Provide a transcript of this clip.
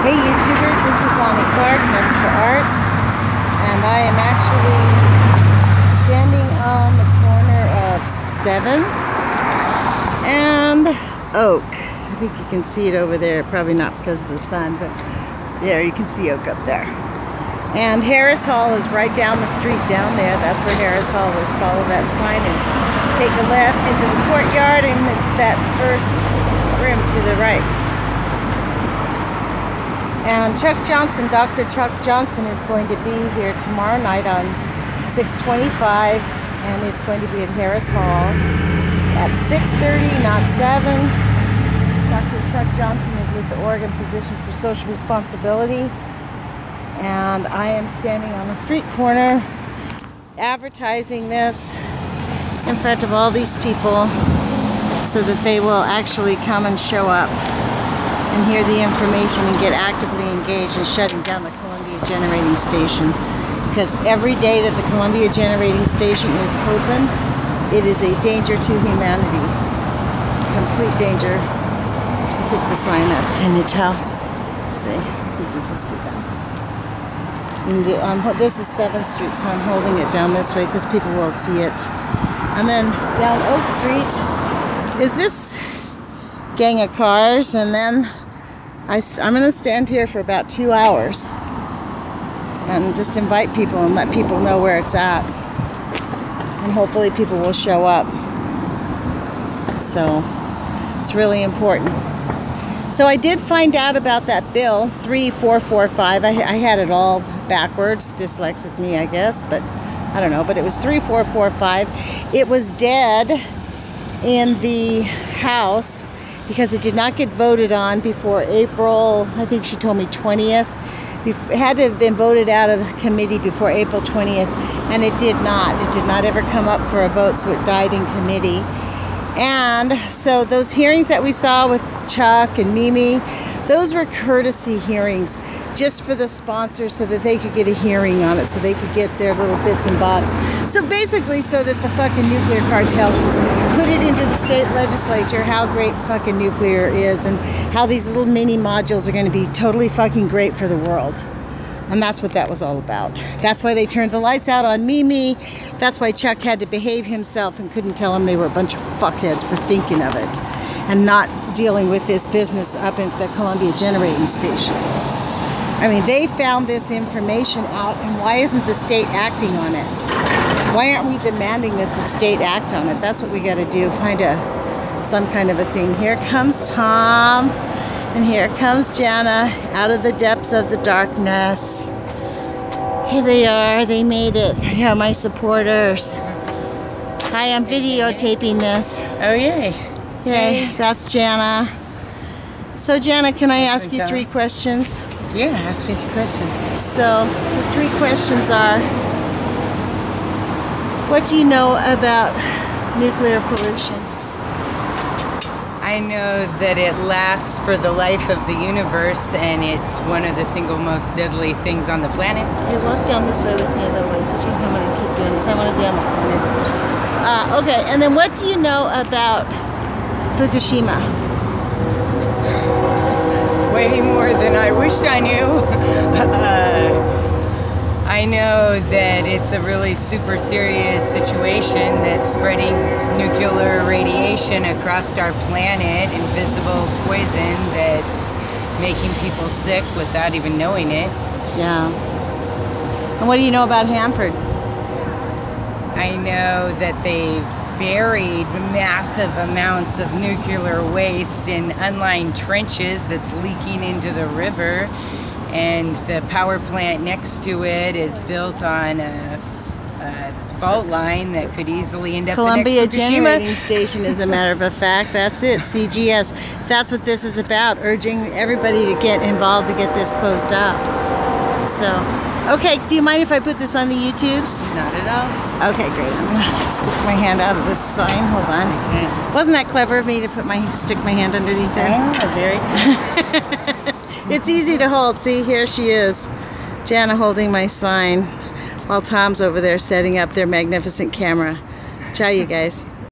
Hey YouTubers, this is Lonnie Clark, Nuts for Art, and I am actually standing on the corner of 7th and Oak. I think you can see it over there, probably not because of the sun, but there you can see Oak up there. And Harris Hall is right down the street down there. That's where Harris Hall is. Follow that sign and take a left into the courtyard and it's that first room to the right. And Chuck Johnson, Dr. Chuck Johnson is going to be here tomorrow night on 625 and it's going to be at Harris Hall at 6.30, not 7. Dr. Chuck Johnson is with the Oregon Physicians for Social Responsibility and I am standing on the street corner advertising this in front of all these people so that they will actually come and show up and hear the information and get actively engaged in shutting down the Columbia Generating Station. Because every day that the Columbia Generating Station is open, it is a danger to humanity. Complete danger. Put the sign up. Can you tell? Let's see. I think you can see that. The, um, this is 7th Street, so I'm holding it down this way because people will see it. And then down Oak Street is this gang of cars, and then I, I'm going to stand here for about two hours and just invite people and let people know where it's at. And hopefully people will show up. So it's really important. So I did find out about that bill, 3445. I, I had it all backwards, dyslexic me, I guess, but I don't know. But it was 3445. It was dead in the House because it did not get voted on before April, I think she told me 20th. It had to have been voted out of the committee before April 20th, and it did not. It did not ever come up for a vote, so it died in committee. And so those hearings that we saw with Chuck and Mimi, those were courtesy hearings just for the sponsors so that they could get a hearing on it, so they could get their little bits and bobs. So basically, so that the fucking nuclear cartel could put it into the state legislature how great fucking nuclear is and how these little mini modules are going to be totally fucking great for the world. And that's what that was all about. That's why they turned the lights out on Mimi. That's why Chuck had to behave himself and couldn't tell them they were a bunch of fuckheads for thinking of it and not dealing with this business up at the Columbia Generating Station. I mean, they found this information out, and why isn't the state acting on it? Why aren't we demanding that the state act on it? That's what we got to do. Find a some kind of a thing. Here comes Tom. And here comes Jana out of the depths of the darkness. Here they are. They made it. Here are my supporters. Hi, I'm videotaping this. Oh, yay. Yay, that's Jana. So, Jana, can I ask you three questions? Yeah, ask me three questions. So, the three questions are What do you know about nuclear pollution? I know that it lasts for the life of the universe and it's one of the single most deadly things on the planet. Hey, walk down this way with me a little ways. Would you come on and keep doing this? I want to be on the corner. Uh, okay, and then what do you know about Fukushima? Way more than I wish I knew. uh, I know that it's a really super serious situation that's spreading nuclear radiation across our planet, invisible poison that's making people sick without even knowing it. Yeah. And what do you know about Hanford? I know that they've buried massive amounts of nuclear waste in unlined trenches that's leaking into the river and the power plant next to it is built on a, a fault line that could easily end up Columbia Generating Station, as a matter of fact. That's it, CGS. That's what this is about, urging everybody to get involved to get this closed up. So, okay, do you mind if I put this on the YouTubes? Not at all. Okay, great. I'm gonna stick my hand out of this sign. Hold on. Okay. Wasn't that clever of me to put my stick my hand underneath there? Oh, very it's easy to hold. See, here she is. Jana holding my sign while Tom's over there setting up their magnificent camera. Ciao, you guys.